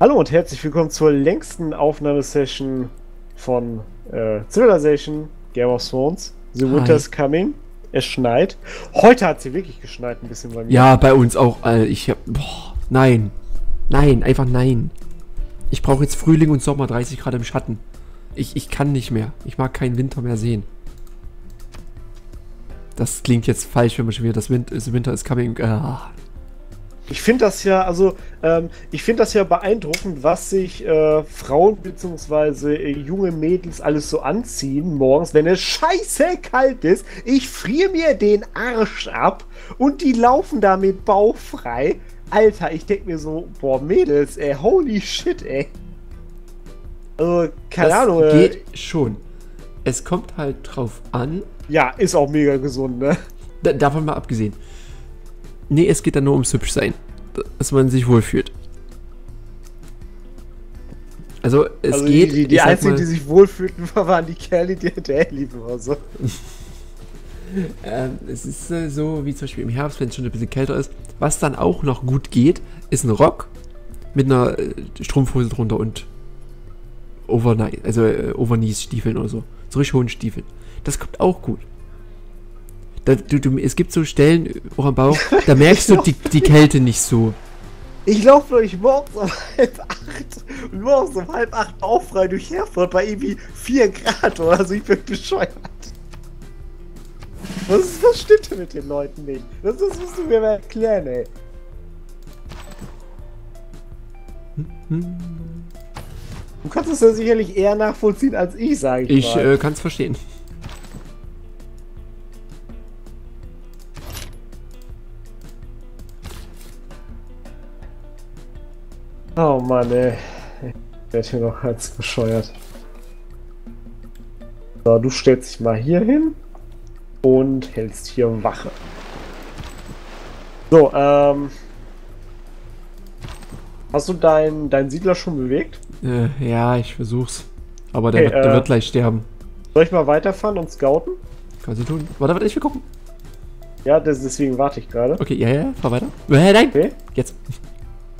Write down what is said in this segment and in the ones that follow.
Hallo und herzlich willkommen zur längsten Aufnahmesession von äh, Civilization Game of Thrones. The Hi. Winter's Coming. Es schneit. Heute hat sie wirklich geschneit ein bisschen bei mir. Ja, bei uns auch. Alter, ich hab. Boah, nein. Nein, einfach nein. Ich brauche jetzt Frühling und Sommer 30 Grad im Schatten. Ich, ich kann nicht mehr. Ich mag keinen Winter mehr sehen. Das klingt jetzt falsch, wenn man schon wieder das Winter, das Winter is coming. Ah. Ich finde das ja, also, ähm, ich finde das ja beeindruckend, was sich äh, Frauen bzw. Äh, junge Mädels alles so anziehen morgens, wenn es scheiße kalt ist. Ich friere mir den Arsch ab und die laufen damit bauchfrei. Alter, ich denke mir so, boah, Mädels, ey, holy shit, ey. Also, keine das Ahnung. äh, geht schon. Es kommt halt drauf an. Ja, ist auch mega gesund, ne? Da, davon mal abgesehen. Nee, es geht dann nur ums Hübschsein. Dass man sich wohlfühlt. Also, es also geht. die, die, die einzigen, mal- die sich wohlfühlten, waren die Kerle, die der liefen war so. Ähm, es ist äh, so, wie zum Beispiel im Herbst, wenn es schon ein bisschen kälter ist. Was dann auch noch gut geht, ist ein Rock mit einer äh, Strumpfhose drunter und Overnight, also äh, Overknees-Stiefeln oder so. So richtig hohen Stiefeln. Das kommt auch gut. Da, du, du, es gibt so Stellen auch am Bauch, da merkst du die, die Kälte nicht so. Ich laufe durch morgens um halb acht und morgens um halb acht bauchfrei durch Herford bei irgendwie 4 Grad oder so. Ich bin bescheuert. Was, ist, was stimmt denn mit den Leuten nicht? Das, das musst du mir mal erklären, ey. Du kannst es ja sicherlich eher nachvollziehen als ich, sage ich, Ich mal. äh, kann es verstehen. Oh Mann, ey. Ich werde hier noch als bescheuert. So, du stellst dich mal hier hin und hältst hier Wache. So, ähm. Hast du deinen dein Siedler schon bewegt? Äh, ja, ich versuch's. Aber der, Okay, wird, der äh, wird gleich sterben. Soll ich mal weiterfahren und scouten? Kannst du tun. Warte, warte, ich will gucken. Ja, das, deswegen warte ich gerade. Okay, ja, ja, fahr weiter. Äh, nein, Okay. jetzt.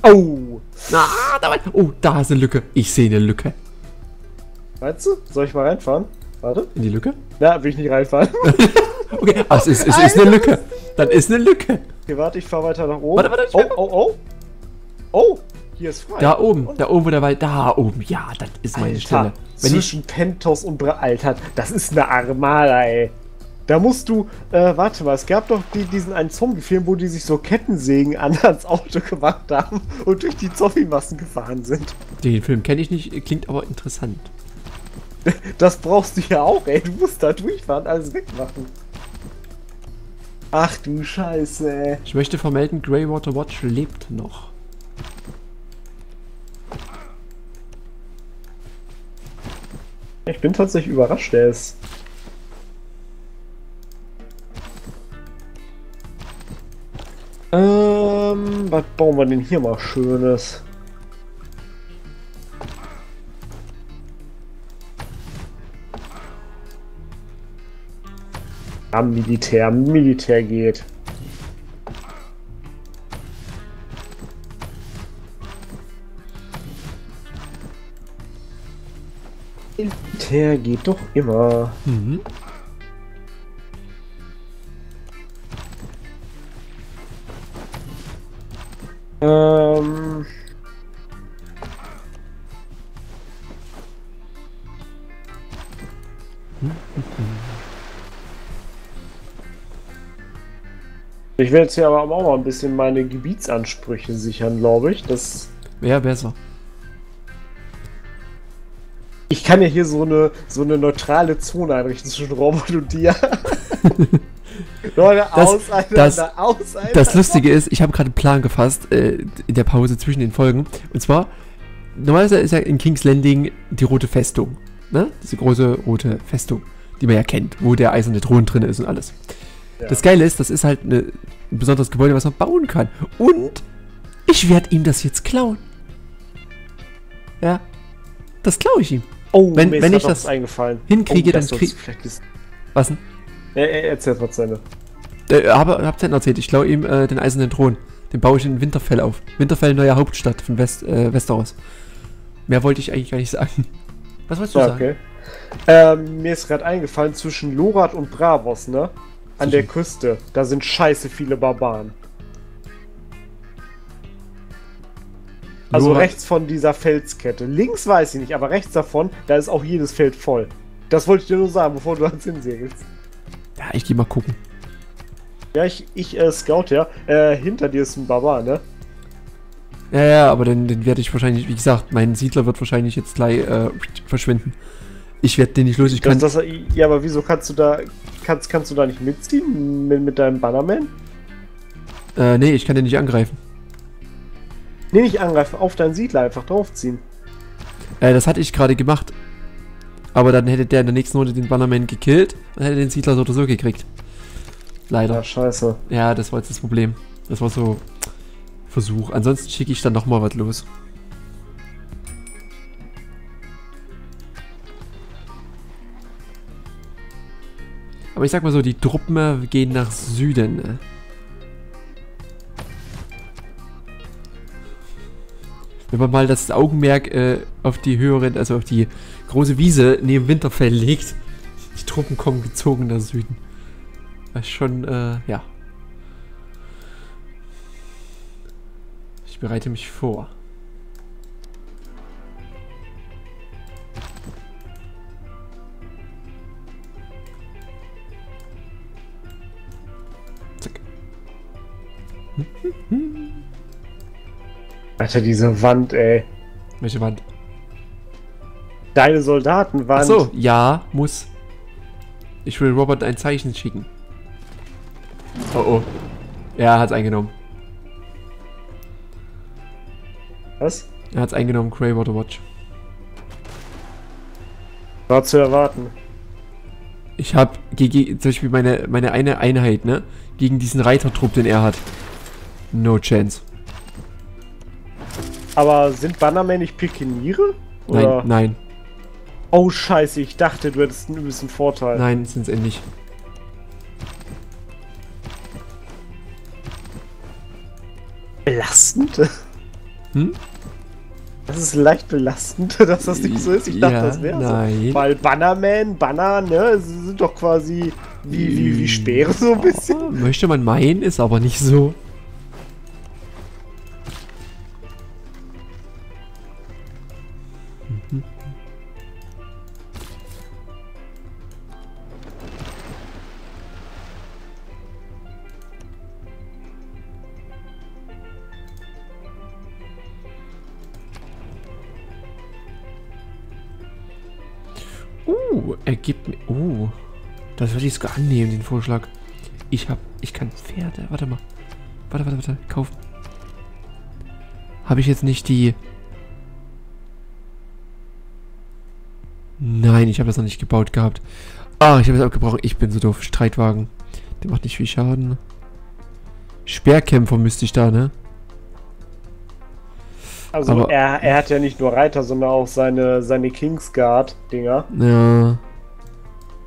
Oh! Na, da war, oh, da ist eine Lücke. Ich sehe eine Lücke. Meinst du? Soll ich mal reinfahren? Warte. In die Lücke? Na, will ich nicht reinfahren. Okay, ah, es ist, es ist eine Lücke. Dann ist eine Lücke. Okay, warte, ich fahr weiter nach oben. Warte, warte, ich oh, oh, oh. Oh! Hier ist frei. Da oben, da oben, wo der Wald, da oben. Ja, das ist meine Alter, Stelle. Wenn ich, zwischen Pentos und Bra Alter, das ist eine Armada, ey. Da musst du, äh, warte mal, es gab doch die, diesen einen Zombie-Film, wo die sich so Kettensägen an ans Auto gemacht haben und durch die Zombie-Massen gefahren sind. den Film kenne ich nicht, klingt aber interessant. Das brauchst du ja auch, ey. Du musst da durchfahren, alles wegmachen. Ach du Scheiße, ey. Ich möchte vermelden, Greywater Watch lebt noch. Ich bin tatsächlich überrascht, der ist. Ähm, was bauen wir denn hier mal Schönes? Ja, Militär, Militär geht. Militär geht doch immer. Mhm. Ähm. Ich werde jetzt hier aber auch mal ein bisschen meine Gebietsansprüche sichern, glaube ich. Das, Wäre besser. ich kann ja hier so eine, so eine neutrale Zone einrichten zwischen Robert und dir. Leute, Das- auseinander, das- auseinander. Das Lustige ist, ich habe gerade einen Plan gefasst äh, in der Pause zwischen den Folgen. Und zwar, normalerweise ist ja in King's Landing die rote Festung. Ne? Diese große rote Festung, die man ja kennt, wo der eiserne Thron drin ist und alles. Ja. Das Geile ist, das ist halt eine, ein besonderes Gebäude, was man bauen kann. Und ich werde ihm das jetzt klauen. Ja, das klaue ich ihm. Oh, wenn- mir ist wenn grad ich das eingefallen. hinkriege, oh, das dann sollst krieg- du vielleicht wissen. Was denn? Ja, erzähl was seine. Äh, aber habt ihr erzählt, ich klaue ihm äh, den eisernen Thron. Den baue ich in Winterfell auf. Winterfell, neue Hauptstadt von West, äh, Westeros. Mehr wollte ich eigentlich gar nicht sagen. Was wolltest du Ja, sagen? okay. Ähm, mir ist gerade eingefallen, zwischen Lorat und Bravos, ne? An der Küste. Da sind scheiße viele Barbaren. Also Lorat- rechts von dieser Felskette. Links weiß ich nicht, aber rechts davon, da ist auch jedes Feld voll. Das wollte ich dir nur sagen, bevor du ans hinsegelst. Ja, ich geh mal gucken. Ja, ich, ich äh, scout ja. Äh, hinter dir ist ein Barbar, ne? Ja, ja, aber dann, dann werde ich wahrscheinlich, wie gesagt, mein Siedler wird wahrscheinlich jetzt gleich äh, verschwinden. Ich werde den nicht los. Ich kann. Das, das, ja, aber wieso kannst du da. Kannst, kannst du da nicht mitziehen mit, mit deinem Bannerman? äh, nee, ich kann den nicht angreifen. Nee, nicht angreifen, auf deinen Siedler einfach draufziehen. Äh, das hatte ich gerade gemacht. Aber dann hätte der in der nächsten Runde den Bannerman gekillt und hätte den Siedler so oder so gekriegt. Leider. Ja, scheiße. Ja, das war jetzt das Problem. Das war so Versuch. Ansonsten schicke ich dann noch mal was los. Aber ich sag mal so, die Truppen äh, gehen nach Süden. äh. Wenn man mal das Augenmerk äh, auf die höheren, also auf die große Wiese neben Winterfell legt, die Truppen kommen gezogen nach Süden. Das ist schon, äh, ja. Ich bereite mich vor. Zack. Alter, diese Wand, ey. Welche Wand? Deine Soldatenwand. Ach so, ja, muss. Ich will Robert ein Zeichen schicken. Oh oh. Er hat's eingenommen. Was? Er hat's eingenommen, Greywater Watch. War zu erwarten. Ich habe gegen zum Beispiel meine, meine eine Einheit, ne? Gegen diesen Reitertrupp, den er hat. No chance. Aber sind Bannermen nicht Pikiniere? Nein, nein, Oh, scheiße, ich dachte, du hättest einen übelsten Vorteil. nein, sind's endlich. Belastend? Hm? Das ist leicht belastend, dass das nicht so ist. Ich dachte, Ja, das wäre so. nein. Weil Bannerman, Banner, ne, sie sind doch quasi wie, wie, wie Speere so ein bisschen. Oh, möchte man meinen, ist aber nicht so. Ich sogar annehmen, den Vorschlag. Ich hab. Ich kann Pferde. Warte mal. Warte, warte, warte. Kaufen. Habe ich jetzt nicht die. Nein, ich habe das noch nicht gebaut gehabt. Ah, ich habe es abgebrochen. Ich bin so doof. Streitwagen. Der macht nicht viel Schaden. Speerkämpfer müsste ich da, ne? Also Aber- er, er hat ja nicht nur Reiter, sondern auch seine, seine Kingsguard-Dinger. Ja.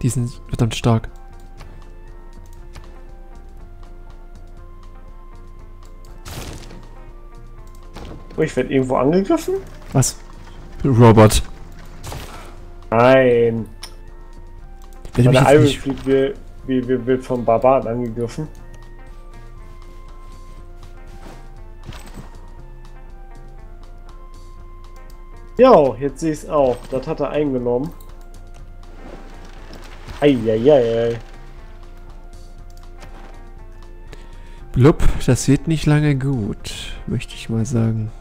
Die sind verdammt stark. Oh, ich werde irgendwo angegriffen? Was? Robert. Nein. Wenn Meine Iron nicht Fleet wird, wird, wird, wird vom Barbaren angegriffen. Jo, jetzt sehe ich es auch. Das hat er eingenommen. Blub, das wird nicht lange gut, möchte ich mal sagen.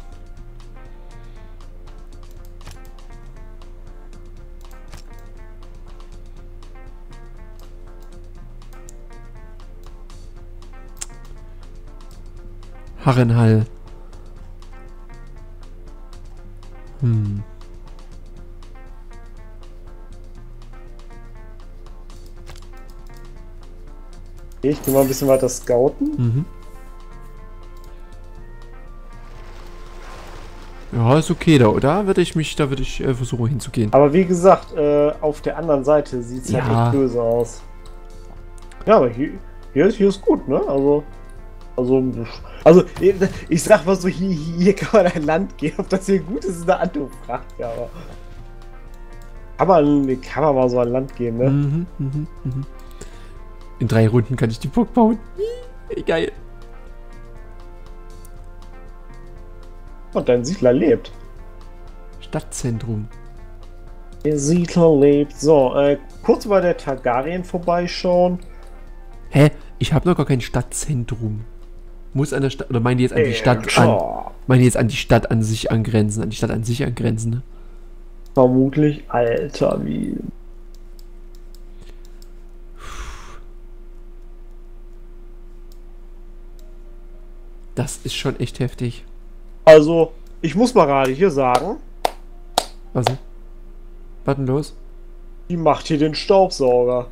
Harrenhall. Hm. Ich gehe mal ein bisschen weiter scouten. Mhm. Ja, ist okay da, oder? Würde ich mich, da würde ich äh, versuchen hinzugehen. Aber wie gesagt, äh, auf der anderen Seite sieht es halt Ja. echt böse aus. Ja, aber hier, hier, ist, hier ist gut, ne? Also, Also, also ich sag mal so, hier, hier kann man ein Land gehen. Ob das hier gut ist, ist eine andere Frage, aber. Kann man, kann man mal so ein Land gehen, ne? Mhm, mhm, mhm. In drei Runden kann ich die Burg bauen. Geil. Und dein Siedler lebt. Stadtzentrum. Der Siedler lebt. So, äh, kurz bei der Targaryen vorbeischauen. Hä? Ich habe noch gar kein Stadtzentrum. Muss an der Stadt, oder meinen die jetzt an die Stadt an, meinen die jetzt an die Stadt an sich angrenzen, an die Stadt an sich angrenzen, ne? Vermutlich, Alter, wie. Das ist schon echt heftig. Also, ich muss mal gerade hier sagen. Was denn? Was denn los? Die macht hier den Staubsauger.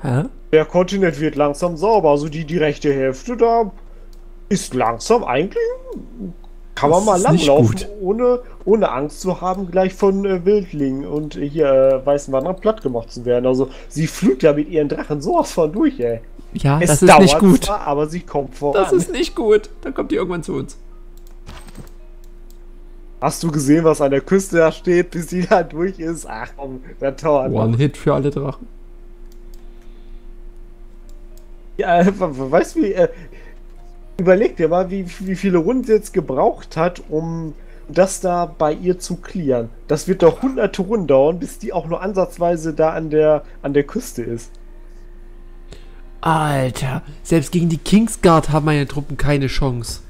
Hä? Der Kontinent wird langsam sauber. Also die, die rechte Hälfte da ist langsam eigentlich. Kann man mal langlaufen, ohne, ohne Angst zu haben, gleich von äh, Wildlingen und äh, hier äh, weißen Wanderer platt gemacht zu werden. Also sie flügt ja mit ihren Drachen sowas von durch, ey. Ja, es das ist nicht gut. Zwar, aber sie kommt voran. Das ist nicht gut. Dann kommt die irgendwann zu uns. Hast du gesehen, was an der Küste da steht, bis sie da durch ist? Ach komm, der Tor. One-Hit für alle Drachen. Ja, weißt du, wie. Äh, überleg dir mal, wie, wie viele Runden sie jetzt gebraucht hat, um das da bei ihr zu clearen. Das wird doch hunderte Runden dauern, bis die auch nur ansatzweise da an der, an der Küste ist. Alter, selbst gegen die Kingsguard haben meine Truppen keine Chance.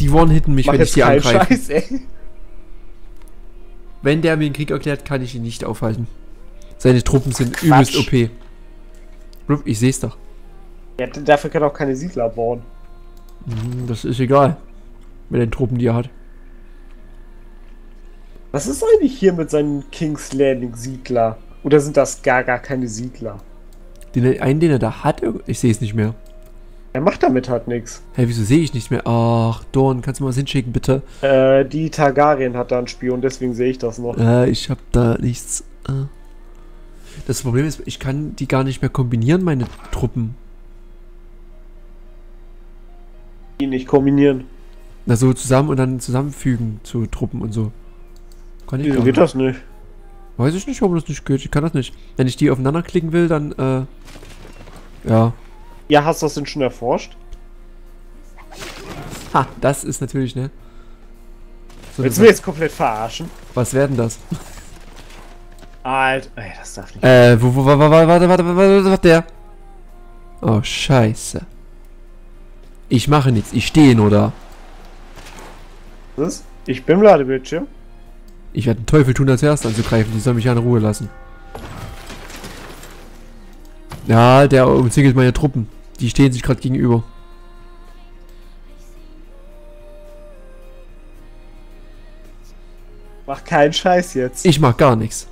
Die One-Hitten mich, Mach wenn ich die angreife. Scheiß, ey. Wenn der mir den Krieg erklärt, kann ich ihn nicht aufhalten. Seine Truppen sind Quatsch. übelst OP. Ich seh's doch. Ja, dafür kann er auch keine Siedler bauen. Mhm, das ist egal. Mit den Truppen, die er hat. Was ist eigentlich hier mit seinen King's Landing Siedler? Oder sind das gar, gar keine Siedler? Den einen, den er da hat, ich sehe es nicht mehr. Er macht damit halt nichts. Hä, hey, wieso sehe ich nicht mehr? Ach, Dorn, kannst du mal was hinschicken, bitte? Äh, die Targaryen hat da einen Spion, deswegen sehe ich das noch. Äh, ich habe da nichts. Äh. Das Problem ist, ich kann die gar nicht mehr kombinieren, meine Truppen. Die nicht kombinieren. Na, so zusammen und dann zusammenfügen zu Truppen und so. Kann ich Wieso geht das nicht? Weiß ich nicht, warum das nicht geht. Ich kann das nicht. Wenn ich die aufeinander klicken will, dann, äh. Ja, ja, hast du das denn schon erforscht? Ha, das ist natürlich, ne? So Willst du mich jetzt komplett verarschen? Was werden das? Alter, ey, das darf nicht. Äh, wo, wo, warte, warte, warte, warte, warte, warte, der? Oh, scheiße. Ich mache nichts, ich stehe nur da. Was? Ich bin Ladebildschirm. Ich werde den Teufel tun, als erst anzugreifen. Die soll mich ja in Ruhe lassen. Ja, der umzingelt meine Truppen. Die stehen sich gerade gegenüber. Mach keinen Scheiß jetzt. Ich mach gar nichts.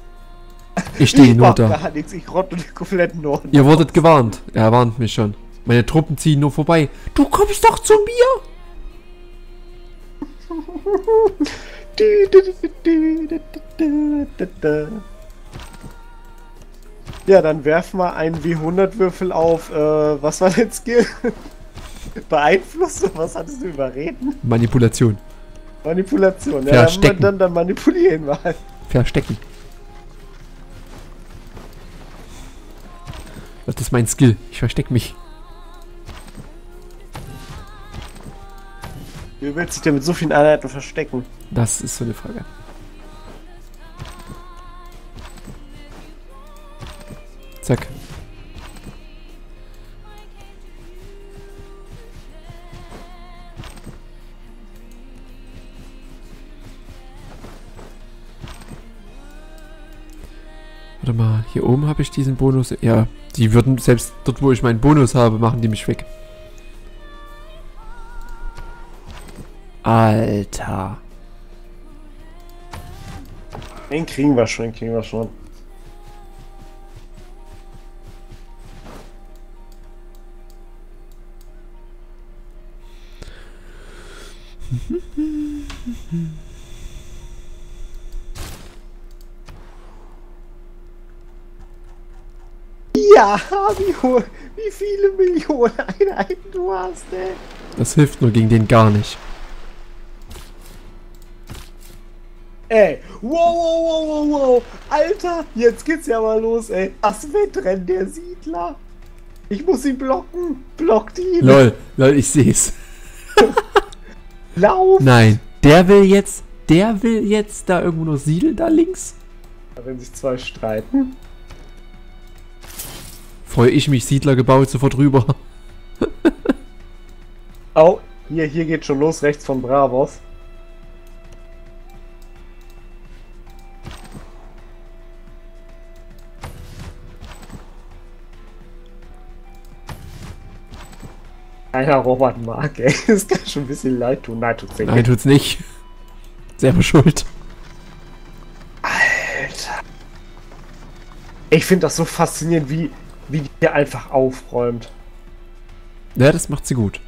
Ich stehe nur da. gar nichts. Ich rotte den kompletten Norden. Ihr wurdet gewarnt. Er warnt mich schon. Meine Truppen ziehen nur vorbei. Du kommst doch zu mir! Ja, dann werf mal einen W100-Würfel auf, äh, was war dein Skill? Beeinflussen? Was hattest du überreden? Manipulation. Manipulation, ja, Verstecken. dann, dann manipulieren wir halt. Verstecken. Das ist mein Skill. Ich verstecke mich. Wie willst du dich denn mit so vielen Einheiten verstecken? Das ist so eine Frage. Zack. Warte mal, hier oben habe ich diesen Bonus. Ja, die würden selbst dort, wo ich meinen Bonus habe, machen die mich weg. Alter. Den kriegen wir schon, den kriegen wir schon. Ja, wie, wie viele Millionen Einheiten du hast, ey. Das hilft nur gegen den gar nicht. Ey, wow, wow, wow, wow, wow. Alter, jetzt geht's ja mal los, ey. Das Wettrennen der Siedler. Ich muss ihn blocken. Block die. Lol, lol, ich seh's. Lauf. Nein, der will jetzt, der will jetzt da irgendwo noch siedeln, da links. Wenn sich zwei streiten. Freue ich mich, Siedler gebaut, sofort rüber. Au, hier, hier geht schon los, rechts von Bravos. Einer Robert mag, ey. Das kann schon ein bisschen leid tun. Nein, tut's nicht. Nein, tut's nicht. Selber schuld. Alter. Ich finde das so faszinierend, wie, wie hier einfach aufräumt. Ja, das macht sie gut.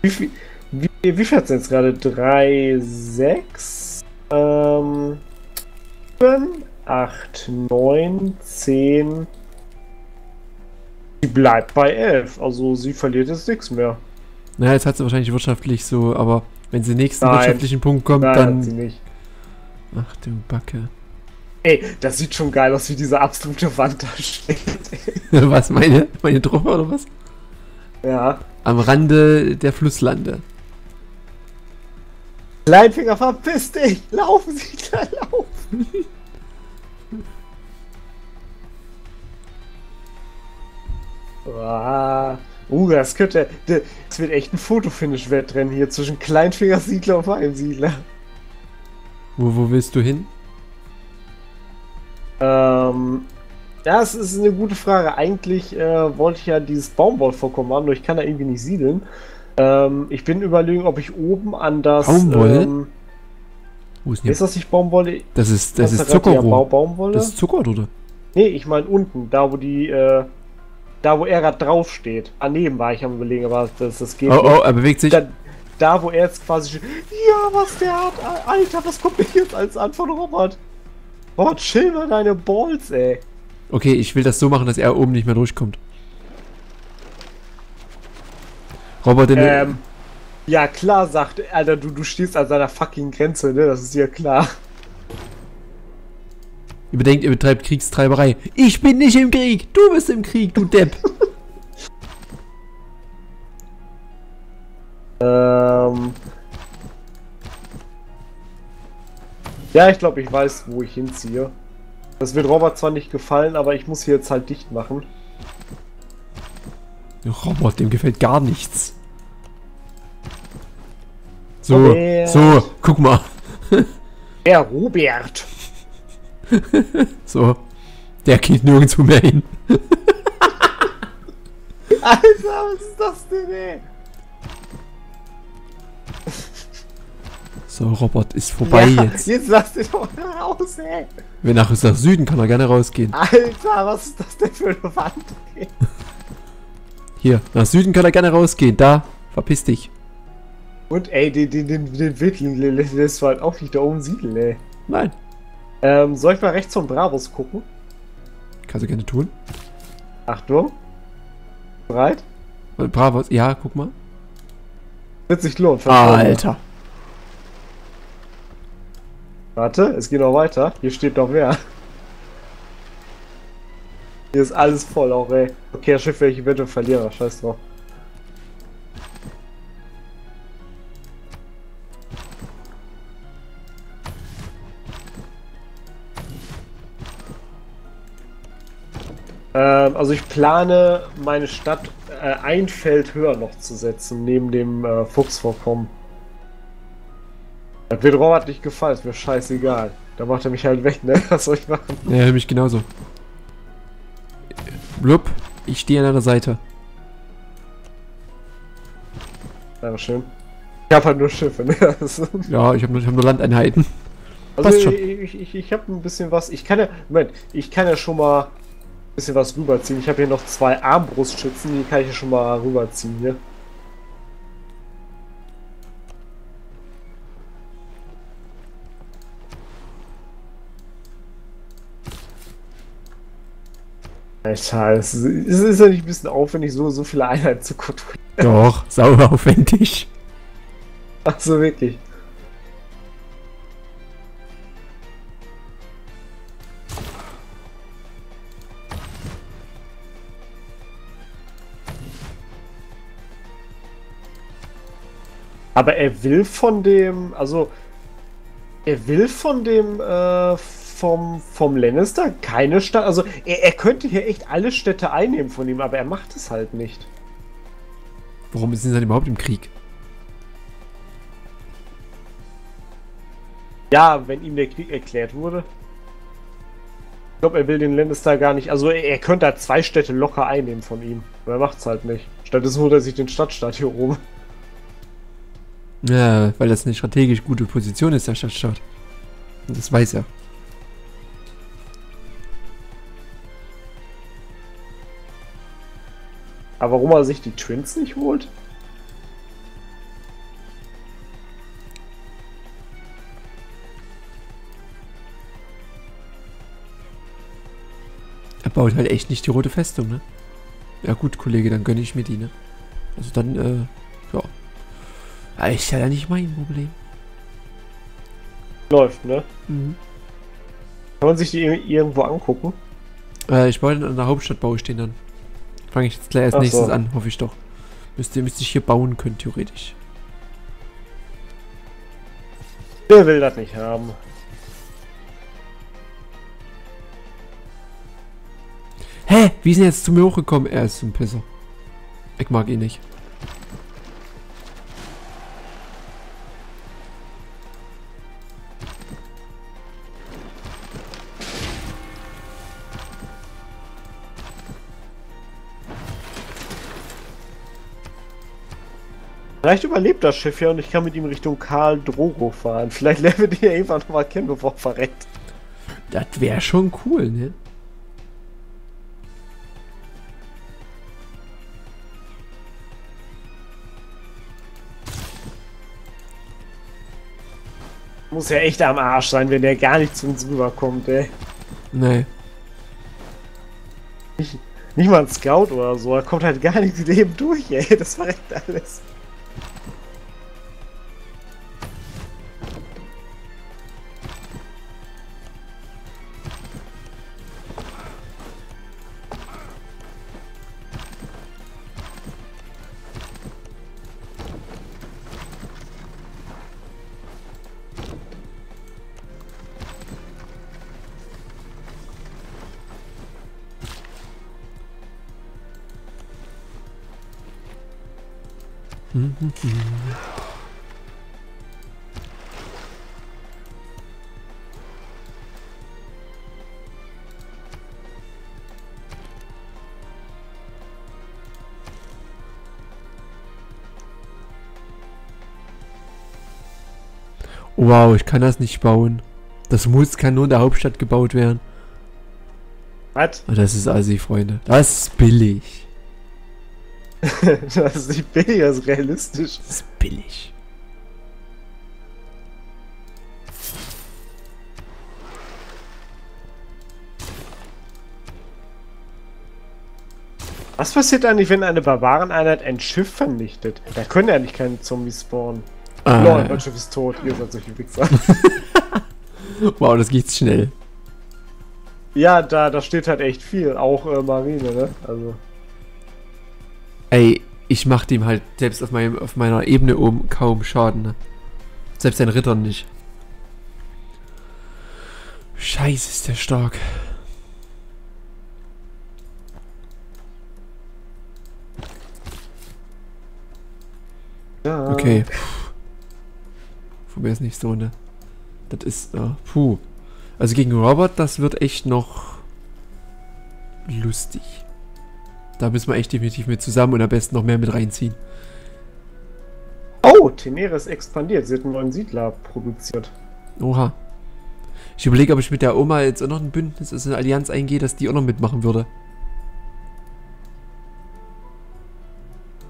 Wie viel, wie, wie viel hat's jetzt gerade? 3, 6, ähm, 7, 8, 9, 10. Sie bleibt bei 11, also sie verliert jetzt nichts mehr. Naja, jetzt hat sie wahrscheinlich wirtschaftlich so, aber wenn sie nächsten Nein. wirtschaftlichen Punkt kommt, Nein, hat sie dann. nicht. Ach du Backe. Ey, das sieht schon geil aus, wie diese absolute Wand da steht. was, meine, meine Truppe oder was? ja. Am Rande der Flusslande. Kleinfinger, verpiss dich! Laufen Sie, da laufen! Ah, uh, das könnte. Das wird echt ein Fotofinish-Wettrennen hier zwischen Kleinfinger-Siedler und meinem Siedler. Wo, wo willst du hin? Ähm. Ja, es ist eine gute Frage. Eigentlich äh, wollte ich ja dieses Baumwollvorkommen machen, nur ich kann da irgendwie nicht siedeln. Ähm, ich bin überlegen, ob ich oben an das. Baumwolle? Ähm, Wo ist denn ist das nicht Baumwolle? Das ist, das ist Zuckerrohr. Zuckerrohr. Baumwolle? Das ist Zucker, oder? Nee, ich meine unten, da wo die, äh, da wo er gerade drauf steht. Daneben war ich am überlegen, aber das, das geht Oh, nicht. oh, er bewegt sich. Da, da wo er jetzt quasi steht. Ja, was der hat, Alter, was kommt mir jetzt als an von Robert? Boah, chill mal deine Balls, ey. Okay, ich will das so machen, dass er oben nicht mehr durchkommt. Robert, den, Ähm, ja klar, sagt, Alter, du, du stehst an seiner fucking Grenze, ne, das ist ja klar. Überdenkt, ihr betreibt Kriegstreiberei. Ich bin nicht im Krieg, du bist im Krieg, du Depp. Ähm. Ja, ich glaube, ich weiß, wo ich hinziehe. Das wird Robert zwar nicht gefallen, aber ich muss hier jetzt halt dicht machen. Robert, dem gefällt gar nichts. So, Robert. so, guck mal. Der Robert! So, der geht nirgendwo mehr hin. Alter, was ist das denn, ey? So, Robert ist vorbei ja, jetzt. Jetzt lass den doch raus, ey! Wenn nach, nach Süden kann er gerne rausgehen. Alter, was ist das denn für eine Wand, ey? Hier, nach Süden kann er gerne rausgehen. Da, verpiss dich. Und ey, den, den, den, den lä- lässt du halt auch nicht da oben siedeln, ey. Nein, Ähm, soll ich mal rechts von Bravos gucken? kannst du gerne tun. Achtung. Bereit? Bravo, ja, guck mal. Wird sich lohnen. Alter. Warte, es geht noch weiter. Hier steht noch mehr. Hier ist alles voll auch, ey. Okay, das Schiff werde ich eventuell Verlierer. Scheiß drauf. Also ich plane, meine Stadt äh, ein Feld höher noch zu setzen, neben dem äh, Fuchsvorkommen. Das wird Robert nicht gefallen, ist mir scheißegal. Da macht er mich halt weg, ne? Was soll ich machen? Ja, mich genauso. Blub, ich stehe an deiner Seite. Dankeschön. Ich hab halt nur Schiffe, ne? Ja, ich habe nur, ich hab nur Landeinheiten. Also Passt schon. ich, ich, ich habe ein bisschen was. Ich kann ja. Moment, ich kann ja schon mal bisschen was rüberziehen. Ich habe hier noch zwei Armbrustschützen, die kann ich ja schon mal rüberziehen hier. Alter, es ist, es ist ja nicht ein bisschen aufwendig, so, so viele Einheiten zu kontrollieren. Doch, sauber aufwendig. Ach so, wirklich. Aber er will von dem, also er will von dem äh, vom, vom Lannister keine Stadt. Also er, er könnte hier echt alle Städte einnehmen von ihm, aber er macht es halt nicht. Warum ist sie dann überhaupt im Krieg? Ja, wenn ihm der Krieg erklärt wurde. Ich glaube, er will den Lannister gar nicht. Also er, er könnte da zwei Städte locker einnehmen von ihm. Aber er macht es halt nicht. Stattdessen holt er sich den Stadtstaat hier oben. Ja, weil das eine strategisch gute Position ist, der Stadtstaat. Und das weiß er. Aber warum er sich die Twins nicht holt? Er baut halt echt nicht die rote Festung, ne? Ja gut, Kollege, dann gönne ich mir die, ne? Also dann, äh, ja ist ja nicht mein Problem. Läuft, ne? Mhm. Kann man sich die irgendwo angucken? Äh, ich wollte an der Hauptstadt baue stehen dann. Fange ich jetzt gleich als Ach nächstes so. an, hoffe ich doch. Müsste, müsste ich hier bauen können, theoretisch. Wer will das nicht haben? Hä? Wie ist denn jetzt zu mir hochgekommen? Er ist ein Pisser. Ich mag ihn nicht. Vielleicht überlebt das Schiff ja und ich kann mit ihm Richtung Karl Drogo fahren. Vielleicht lernen wir den ja irgendwann nochmal kennen, bevor er verreckt. Das wäre schon cool, ne? Muss ja echt am Arsch sein, wenn der gar nicht zu uns rüberkommt, ey. Nee. Nicht mal ein Scout oder so, er kommt halt gar nicht Leben durch, ey. Das verreckt alles. Wow, ich kann das nicht bauen. Das muss, kann nur in der Hauptstadt gebaut werden. Was? Das ist assi, Freunde. Das ist billig. das ist nicht billig, das ist realistisch. Das ist billig. Was passiert eigentlich, wenn eine Barbareneinheit ein Schiff vernichtet? Da können ja nicht keine Zombies spawnen. Lol, Äh, mein Schiff ist tot, ihr seid solche Wichser. wow, das geht schnell. ja, da, da steht halt echt viel, auch äh, Marine, ne? Also. Ey, ich mach dem halt selbst auf, meinem, auf meiner Ebene oben kaum Schaden. Ne? Selbst den Rittern nicht. Scheiße, ist der stark. Ja. Okay. Mir ist nicht so, ne? Das ist, äh, puh. Also gegen Robert, das wird echt noch lustig. Da müssen wir echt definitiv mit zusammen und am besten noch mehr mit reinziehen. Oh, Tenere ist expandiert. Sie hat einen neuen Siedler produziert. Oha. Ich überlege, ob ich mit der Oma jetzt auch noch ein Bündnis, also eine Allianz eingehe, dass die auch noch mitmachen würde.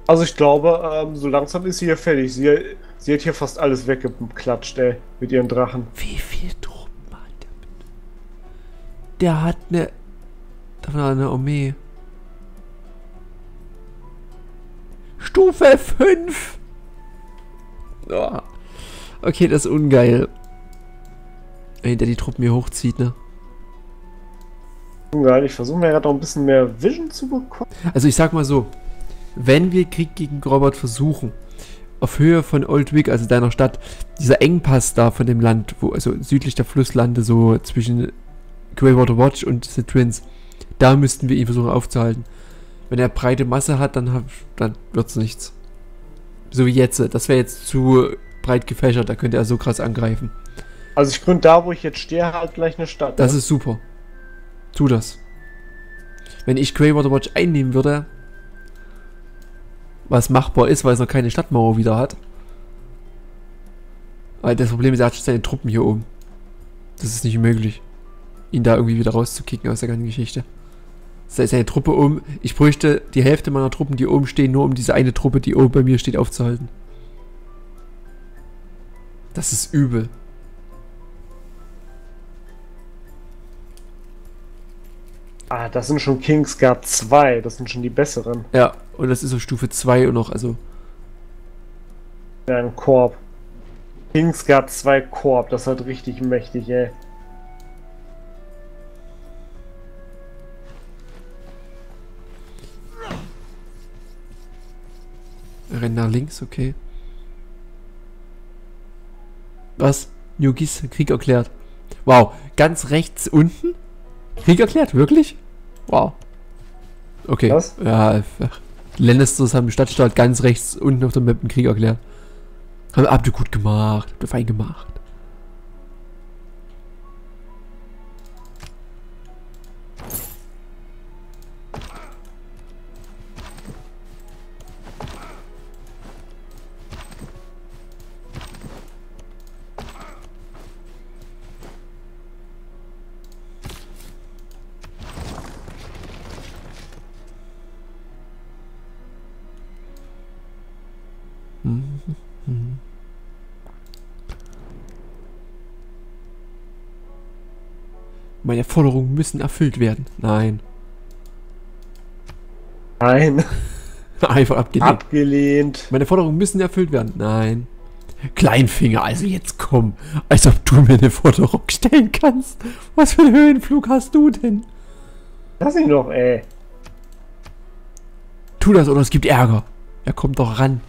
Also ich glaube, ähm, so langsam ist sie hier fertig. Sie, sie hat hier fast alles weggeklatscht, ey, mit ihren Drachen. Wie viel Truppen hat der bitte? Der hat eine. Da war eine Armee. Stufe 5! Oh. Okay, das ist ungeil. Wenn der die Truppen hier hochzieht, ne? Ungeil, ich versuche mir gerade noch ein bisschen mehr Vision zu bekommen. Also ich sag mal so, wenn wir Krieg gegen Robert versuchen, auf Höhe von Old Wick, also deiner Stadt, dieser Engpass da von dem Land, wo, also südlich der Flusslande, so zwischen Greywater Watch und The Twins, da müssten wir ihn versuchen aufzuhalten. Wenn er breite Masse hat, dann, hab, dann wird's nichts. So wie jetzt. Das wäre jetzt zu breit gefächert, da könnte er so krass angreifen. Also ich gründe da, wo ich jetzt stehe, halt gleich eine Stadt. Das ne? ist super. Tu das. Wenn ich Greywater Watch einnehmen würde, was machbar ist, weil es noch keine Stadtmauer wieder hat. Weil das Problem ist, er hat schon seine Truppen hier oben. Das ist nicht möglich, ihn da irgendwie wieder rauszukicken aus der ganzen Geschichte. Seine Truppe um. Ich bräuchte die Hälfte meiner Truppen, die oben stehen, nur um diese eine Truppe, die oben bei mir steht, aufzuhalten. Das ist übel. Ah, das sind schon Kingsguard 2, das sind schon die besseren. Ja, und das ist so Stufe 2 und noch, also. Ja, ein Korb. Kingsguard 2 Korb, das ist halt richtig mächtig, ey. Renn nach links, okay. Was? Nugis Krieg erklärt. Wow, ganz rechts unten? Krieg erklärt, wirklich? Wow. Okay. Was? Ja, ach, Lannisters haben Stadtstaat ganz rechts unten auf der Map einen Krieg erklärt. Habt ihr gut gemacht, habt ihr fein gemacht. Meine Forderungen müssen erfüllt werden. Nein. Nein, Einfach abgelehnt. abgelehnt. Meine Forderungen müssen erfüllt werden. Nein. Kleinfinger, also jetzt komm. Als ob du mir eine Forderung stellen kannst. Was für einen Höhenflug hast du denn? Lass ihn doch, ey. Tu das oder es gibt Ärger. Ja, komm doch ran.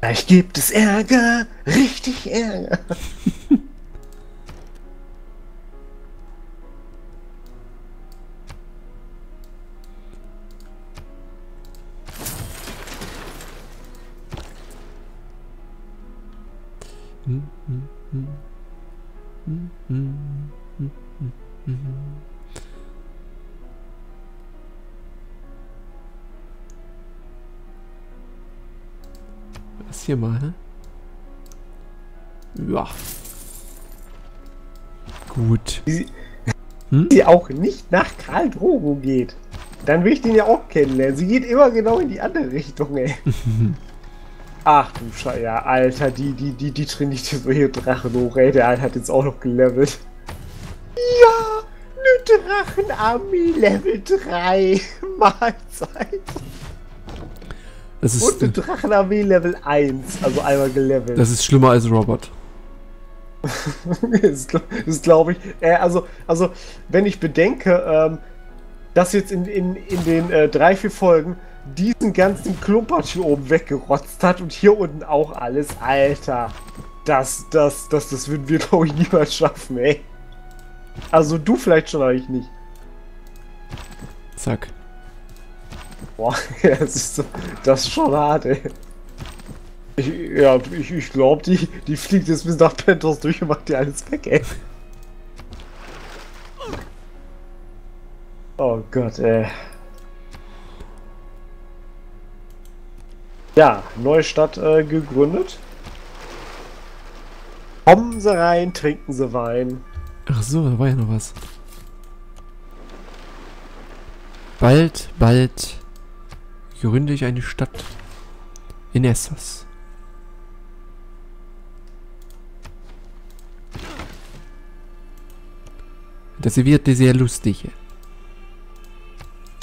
Gleich gibt es Ärger, richtig Ärger. Was hier mal, hä? Ja. Gut. Die, Hm? die auch nicht nach Karl Drogo geht. Dann will ich den ja auch kennenlernen. Sie geht immer genau in die andere Richtung, ey. Ach du Scheiße, ja, Alter, die, die, die, die trainiert so hier Drachen hoch, ey. Der Alter hat jetzt auch noch gelevelt. Ja, eine Drachenarmee Level 3. Mahlzeit. Das Und eine ist, Drachenarmee Level 1. Also einmal gelevelt. das ist schlimmer als Robert. das ist, glaube ich. Äh, also, also, wenn ich bedenke, ähm, dass jetzt in, in, in den äh, drei, vier Folgen diesen ganzen Klumpatsch hier oben weggerotzt hat und hier unten auch alles, Alter. Das, das, das, das würden wir, glaube ich, niemals schaffen, ey. Also du vielleicht schon, aber ich nicht. Zack. Boah, das ist, so, das ist schon hart, ey. Ich, ja, ich, ich glaube, die, die fliegt jetzt bis nach Pentos durch und macht die alles weg, ey. Oh Gott, ey. Ja, neue Stadt äh, gegründet. Kommen sie rein, trinken sie Wein. Ach so, da war ja noch was. Bald, bald gründe ich eine Stadt in Essos. Das wird sehr lustig.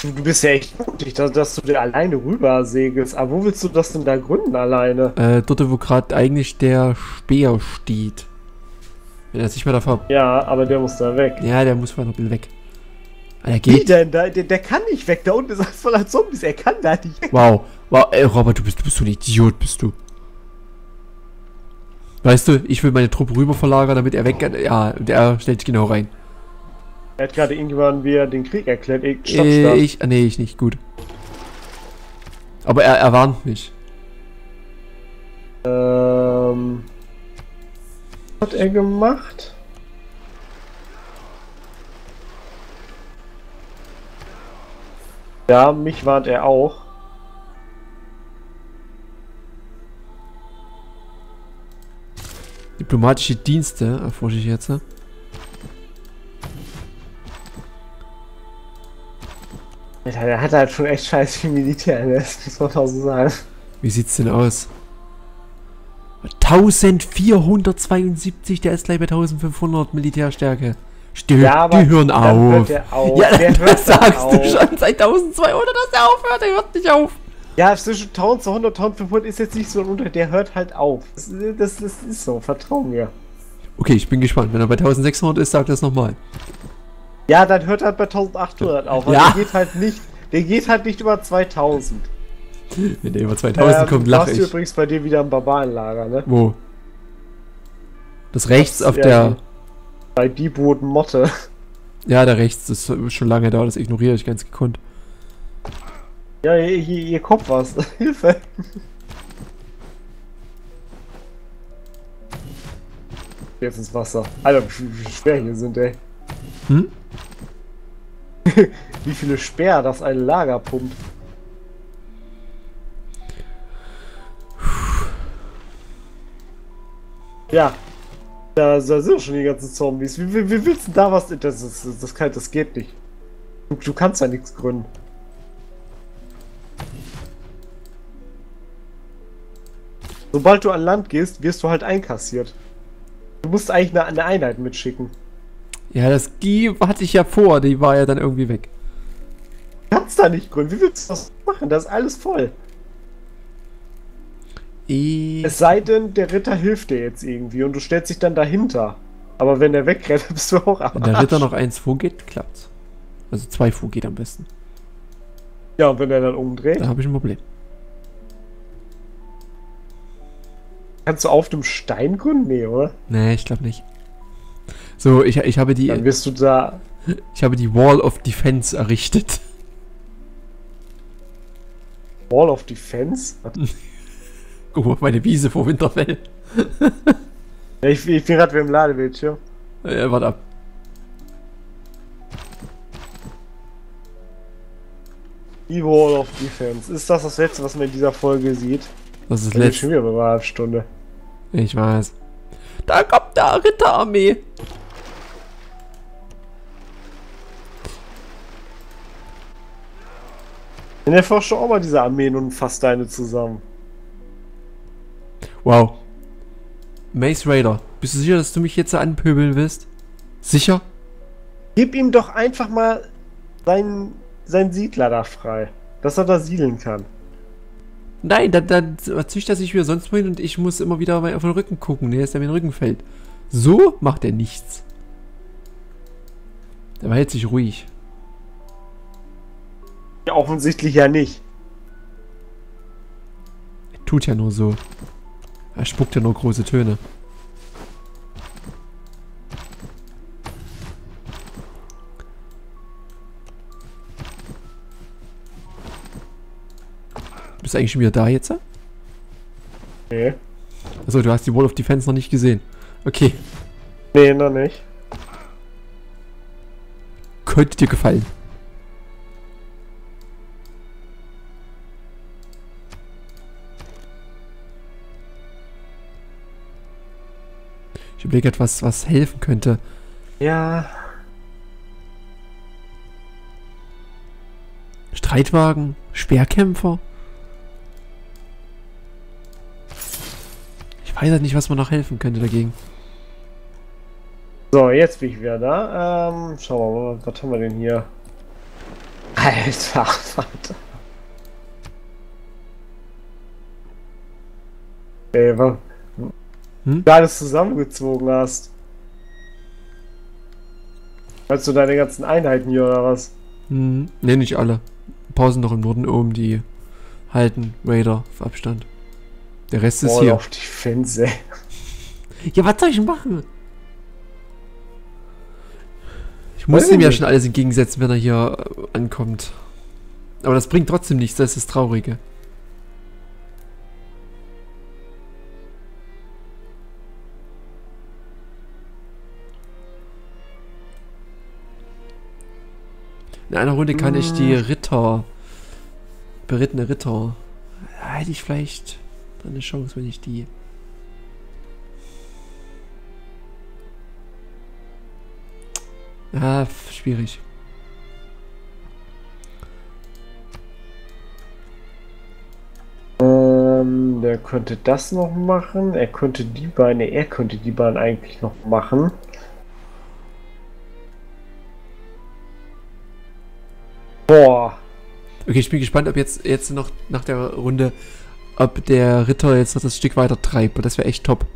Du, bist ja echt mutig, dass, dass du dir alleine rüber segelst. Aber wo willst du das denn da gründen alleine? Äh, dort, wo gerade eigentlich der Speer steht. Wenn er sich mal davor. Ja, aber der muss da weg. Ja, der muss mal noch ein bisschen weg. Ah, Er Wie geht. denn? Da, der, der kann nicht weg. Da unten ist alles voller Zombies. Er kann da nicht weg. Wow. Wow, ey, Robert, du bist, du bist so ein Idiot, bist du. Weißt du, ich will meine Truppe rüber verlagern, damit er weg kann. Ja, und er stellt sich genau rein. Er hat gerade irgendwann wieder den Krieg erklärt. Ich, stopp, Äh, stopp. ich, nee, ich nicht, gut. Aber er, er warnt mich. Ähm, was hat er gemacht? Ja, mich warnt er auch. Diplomatische Dienste erforsche ich jetzt. ne? Alter, der hat halt schon echt scheiß viel Militär, ne? das muss man auch so sagen. Wie sieht's denn aus? 1472, der ist gleich bei 1500 Militärstärke. Stö die hören auf. Auf. Ja, der hört das sagst auf. du schon seit 1200, dass der aufhört, der hört nicht auf. Ja, zwischen 1200 und 1500 ist jetzt nicht so ein Unterschied, der hört halt auf. Das, das, das ist so, vertrau mir. Okay, ich bin gespannt. Wenn er bei 1600 ist, sag das nochmal. Ja, dann hört halt bei 1800 auf, Ja. der geht halt nicht, der geht halt nicht über 2000. Wenn der über 2000 Ähm, kommt, du lache hast ich. übrigens bei dir wieder ein Barbarenlager, ne? Wo? Das rechts Das- auf ja, der... Bei Dieboden Motte. Ja, der rechts, das ist schon lange da, das ignoriere ich ganz gekonnt. Ja, hier, hier kommt was. Hilfe. Jetzt ins Wasser. Alter, wie, Speer hier sind, ey. Hm? Wie viele Speer das ein Lager pumpt. Ja. Da, da sind schon die ganzen Zombies. Wie, wie, wie willst du da was? Das, das, das, kann, das geht nicht. Du, du kannst ja nichts gründen. Sobald du an Land gehst, wirst du halt einkassiert. Du musst eigentlich eine, eine Einheit mitschicken. Ja, das die hatte ich ja vor, die war ja dann irgendwie weg. Du kannst da nicht gründen. Wie willst du das machen? Das ist alles voll. Ich, Es sei denn, der Ritter hilft dir jetzt irgendwie und du stellst dich dann dahinter. Aber wenn der wegrennt, bist du auch am wenn der. Ritter noch eins vorgeht, klappt's. Also zwei vorgeht am besten. Ja, und wenn er dann umdreht, Da habe ich ein Problem. kannst du auf dem Stein gründen? Nee, oder? Nee, ich glaube nicht. So, ich, ich habe die Dann wirst du da. ich habe die Wall of Defense errichtet. Wall of Defense? Guck mal, meine Wiese vor Winterfell. Ja, ich, ich bin gerade im Ladebildschirm. Äh, warte ab. Die Wall of Defense. Ist das das letzte, was man in dieser Folge sieht? Das ist Wir sind letzt. schon wieder bei einer halben Stunde. Ich weiß. Da kommt der Ritterarmee. Dann erforscht doch auch mal diese Armeen und fasst deine zusammen. Wow. Mace Raider, bist du sicher, dass du mich jetzt anpöbeln willst? Sicher? Gib ihm doch einfach mal seinen, seinen Siedler da frei. Dass er da siedeln kann. Nein, dann, dann züchtet er sich wieder sonst wohin und ich muss immer wieder auf den Rücken gucken, ne, dass er mir in den Rücken fällt. So macht er nichts. Der verhält sich ruhig. Ja, offensichtlich ja nicht. Er tut ja nur so. Er spuckt ja nur große Töne. Bist du eigentlich schon wieder da jetzt? Nee. Achso, du hast die Wall of Defense noch nicht gesehen. Okay, Nee, noch nicht. könnte dir gefallen. Ich überlege etwas, was helfen könnte. Ja. Streitwagen? Speerkämpfer? Ich weiß halt nicht, was man noch helfen könnte dagegen. So, jetzt bin ich wieder da. Ähm, schauen wir mal, was haben wir denn hier? Alter, Vater. Ey, was Hm? du alles zusammengezogen hast. Meinst du deine ganzen Einheiten hier oder was? Hm. Ne, nicht alle. Sind noch im Norden oben, die halten Raider auf Abstand. Der Rest ist Boah, hier. auf die Fans, ey. Ja, was soll ich machen? Ich muss ihm ja schon alles entgegensetzen, wenn er hier ankommt. Aber das bringt trotzdem nichts, das ist das Traurige. In einer Runde kann ich die Ritter, berittene Ritter, da hätte ich vielleicht eine Chance, wenn ich die Ah, schwierig. Ähm, der könnte das noch machen. Er könnte die Beine, er könnte die Beine eigentlich noch machen. Boah. Okay, ich bin gespannt, ob jetzt, jetzt noch nach der Runde, ob der Ritter jetzt noch das Stück weiter treibt. Das wäre echt top.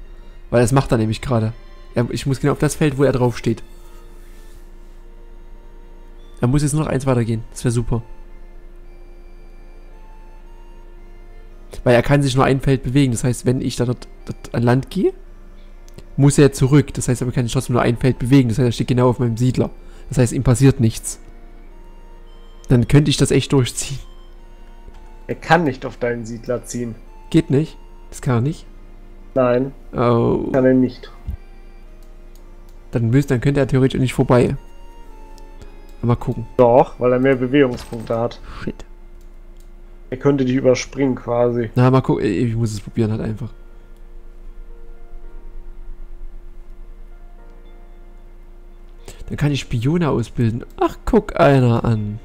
Weil das macht er nämlich gerade. Er- Ich muss genau auf das Feld, wo er drauf steht. Er muss jetzt nur noch eins weitergehen. Das wäre super. Weil er kann sich nur ein Feld bewegen. Das heißt, wenn ich da dort, dort an Land gehe, muss er zurück. Das heißt, er kann sich trotzdem nur ein Feld bewegen. Das heißt, er steht genau auf meinem Siedler. Das heißt, ihm passiert nichts. Dann könnte ich das echt durchziehen. Er kann nicht auf deinen Siedler ziehen. Geht nicht. Das kann er nicht. Nein, Oh, kann er nicht. dann, müsste, dann könnte er theoretisch nicht vorbei. Mal gucken. Doch, weil er mehr Bewegungspunkte hat. Shit. Er könnte dich überspringen quasi. Na, mal gucken. Ich muss es probieren halt einfach. Dann kann ich Spione ausbilden. Ach, guck einer an.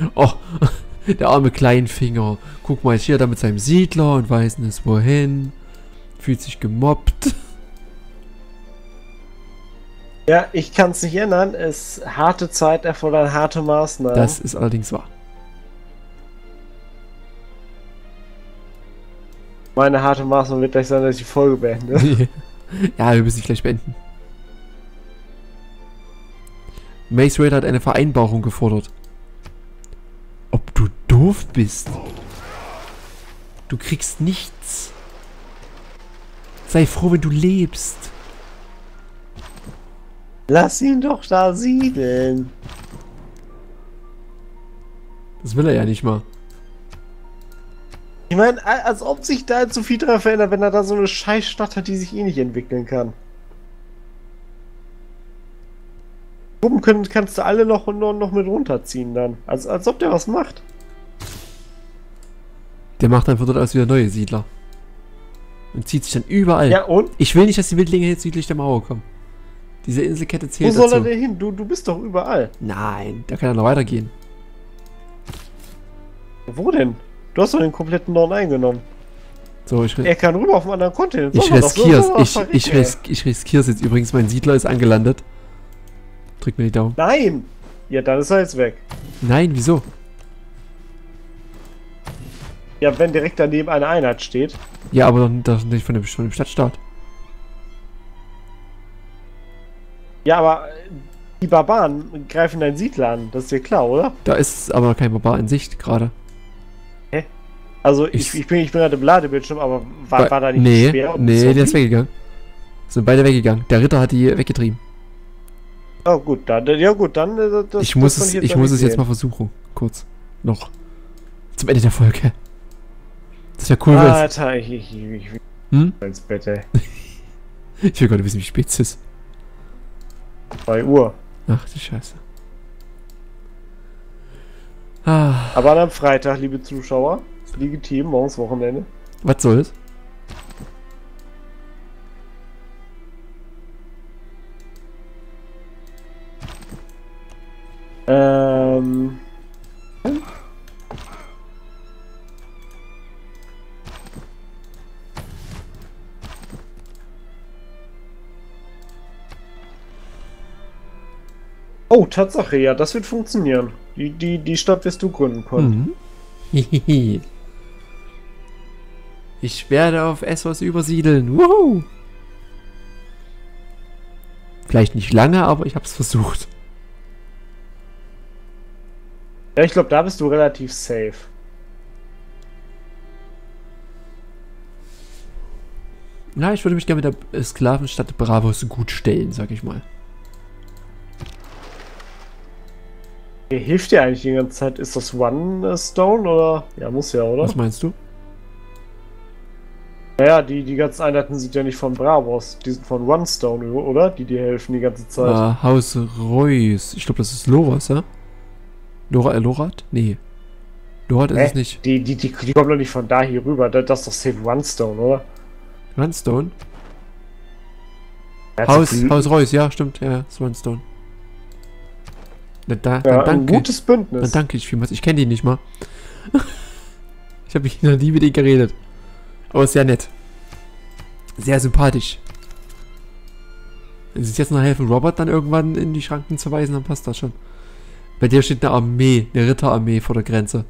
Oh, der arme Kleinfinger. Guck mal, ist hier da mit seinem Siedler und weiß nicht wohin. Fühlt sich gemobbt. Ja, ich kann es nicht ändern. Es harte Zeit erfordert harte Maßnahmen. Das ist allerdings wahr. Meine harte Maßnahme wird gleich sein, dass ich die Folge beende. ja, wir müssen dich gleich beenden. Mace Raider hat eine Vereinbarung gefordert. Ob du doof bist? Du kriegst nichts. Sei froh, wenn du lebst. Lass ihn doch da siedeln. Das will er ja nicht mal. Ich meine, als ob sich da so viel dran verändert, wenn er da so eine Scheißstadt hat, die sich eh nicht entwickeln kann. Gruppen können, kannst du alle noch, noch, noch mit runterziehen dann. Als, als ob der was macht. Der macht einfach dort aus wieder neue Siedler. Und zieht sich dann überall. Ja, und? Ich will nicht, dass die Wildlinge jetzt südlich der Mauer kommen. Diese Inselkette Wo zählt soll er dazu. denn hin? Du, du bist doch überall. Nein, da kann er noch weitergehen. Wo denn? Du hast doch den kompletten Norden eingenommen. So, ich, Er kann rüber auf einen anderen Kontinent. ich Soll soll riskier's. man doch Ich, ich, ey. risk, ich riskier's jetzt übrigens. Mein Siedler ist angelandet. Drück mir die Daumen. Nein! Ja, dann ist er jetzt weg. Nein, wieso? Ja, wenn direkt daneben eine Einheit steht. Ja, aber doch nicht von dem, von dem Stadtstaat. Ja, aber die Barbaren greifen deinen Siedler an. Das ist dir klar, oder? Da ist aber kein Barbar in Sicht gerade. Also Ich- ich, ich bin, ich bin gerade im Ladebildschirm, aber war, war da nicht nee, schwer? nee, der ist weggegangen. Sind beide weggegangen. Der Ritter hat die weggetrieben. Oh gut, dann, ja gut, dann. äh, Das, ich muss es, ich muss es jetzt mal versuchen. Kurz. Noch. Zum Ende der Folge. Das wäre cool, wenn's- Alter, ich, ich, ich, ich will Hm? ins Bett, ey. Ich will gerade wissen, wie spät es ist. 2 Uhr. Ach, die Scheiße. Ah, Aber an einem Freitag, liebe Zuschauer, legitim, morgens Wochenende. was soll's? Ähm. Oh, Tatsache, ja, das wird funktionieren. Die, die, die Stadt wirst du gründen können. Mhm. ich werde auf Essos übersiedeln. Woohoo! Vielleicht nicht lange, aber ich habe es versucht. Ja, ich glaube, da bist du relativ safe. Na, ich würde mich gerne mit der Sklavenstadt Bravos gut stellen, sag ich mal. Wer hilft dir eigentlich die ganze Zeit? Ist das One Stone oder? Ja, muss ja, oder? Was meinst du? Naja, die, die ganzen Einheiten sind ja nicht von Bravos, die sind von One Stone, oder? Die dir helfen die ganze Zeit. Äh, Haus Reus. Ich glaube, das ist Loras, ja? Lora, äh, Lorat? Nee. Lorat ist es nicht. Die, die, die, die kommen doch nicht von da hier rüber. Das, ist doch safe One Stone, oder? Runstone? Haus, Haus Reus, ja, stimmt, ja, ist Runstone. Na, da, Ja, dann ein danke. gutes Dann Bündnis. danke ich vielmals. Ich kenne die nicht mal. ich habe noch nie mit denen geredet. Aber sehr nett. Sehr sympathisch. Wenn sie jetzt noch helfen, Robert dann irgendwann in die Schranken zu weisen, dann passt das schon. Bei dir steht eine Armee, eine Ritterarmee vor der Grenze.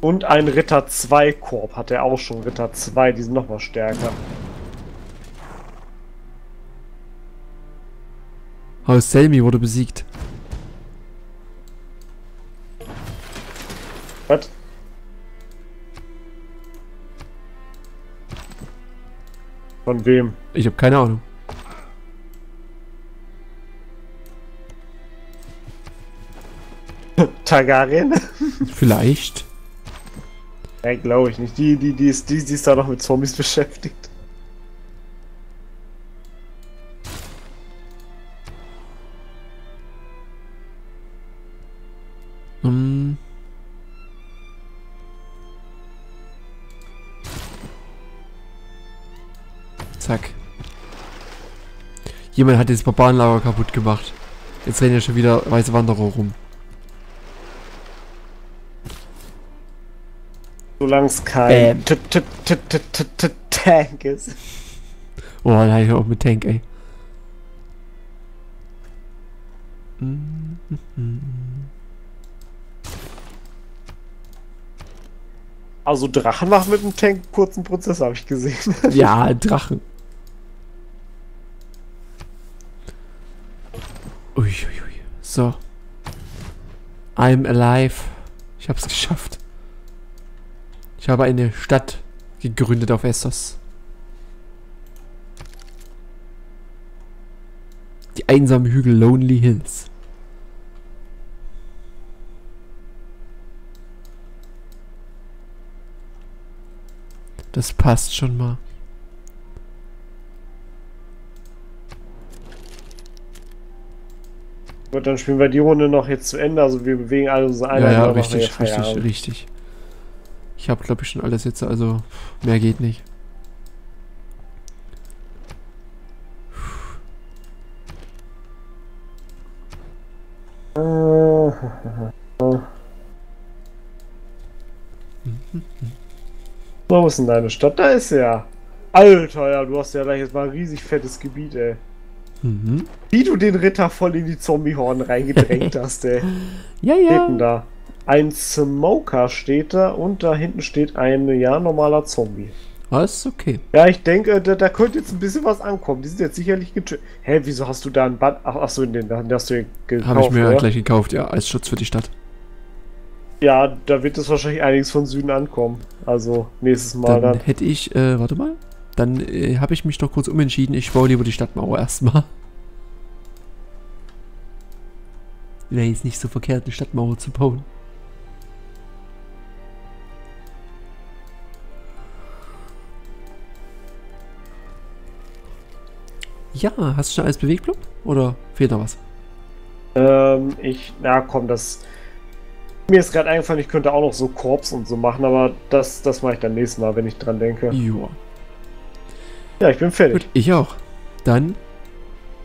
Und ein Ritter 2 Korb hat er auch schon. Ritter 2, die sind noch mal stärker. Haus Selmi wurde besiegt. Was? Von wem? Ich habe keine Ahnung. Targaryen? Vielleicht. ja, glaube ich nicht. Die, die, die, ist, die, die ist da noch mit Zombies beschäftigt. Hm. Zack. Jemand hat das Barbarenlager kaputt gemacht. Jetzt rennen ja schon wieder weiße Wanderer rum. Solange es kein T- Tank ist. Oh, dann hab ich auch mit Tank, ey. Also Drachen machen mit dem Tank kurzen Prozess, habe ich gesehen. Ja, Drachen. Uiuiui. So. I'm alive. Ich hab's geschafft. Ich habe eine Stadt gegründet auf Essos. Die einsamen Hügel Lonely Hills. Das passt schon mal. Gut, dann spielen wir die Runde noch jetzt zu Ende. Also wir bewegen alle unsere Ja, Einheiten. ja, wir richtig, richtig, richtig. Ich habe, glaube ich, schon alles jetzt, also mehr geht nicht. So, wo ist denn deine Stadt? Da ist ja. Alter, ja, du hast ja gleich jetzt mal ein riesig fettes Gebiet, ey. Mhm. Wie du den Ritter voll in die Zombie-Horden reingedrängt hast, ey. Ja, ja. da? Ein Smoker steht da und da hinten steht ein, ja, normaler Zombie. Alles okay. Ja, ich denke, da, da könnte jetzt ein bisschen was ankommen. Die sind jetzt sicherlich getötet. Hä, wieso hast du da einen Band? Ach, ach so, den, den hast du gekauft, Habe ich mir oder? gleich gekauft, ja, als Schutz für die Stadt. Ja, da wird es wahrscheinlich einiges von Süden ankommen. Also, nächstes Mal Dann dann. hätte ich, äh, warte mal. Dann äh, habe ich mich doch kurz umentschieden. Ich baue lieber die Stadtmauer erstmal. Wäre jetzt nicht so verkehrt, eine Stadtmauer zu bauen. Ja, hast du schon alles bewegt, Blub? Oder fehlt noch was? Ähm, ich, na komm, das. Mir ist gerade eingefallen, ich könnte auch noch so Korps und so machen, aber das, das mache ich dann nächstes Mal, wenn ich dran denke. Joa. Ja, ich bin fertig. Gut, ich auch. Dann,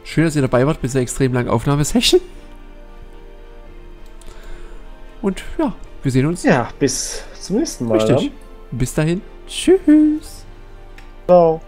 schön, dass ihr dabei wart bei dieser extrem langen Aufnahmesession. Und ja, wir sehen uns. Ja, bis zum nächsten Mal. Richtig. Bis dahin. Tschüss. Dann. Ciao.